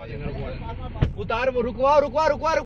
उतार वो रुकवा रुकवा रुकवा।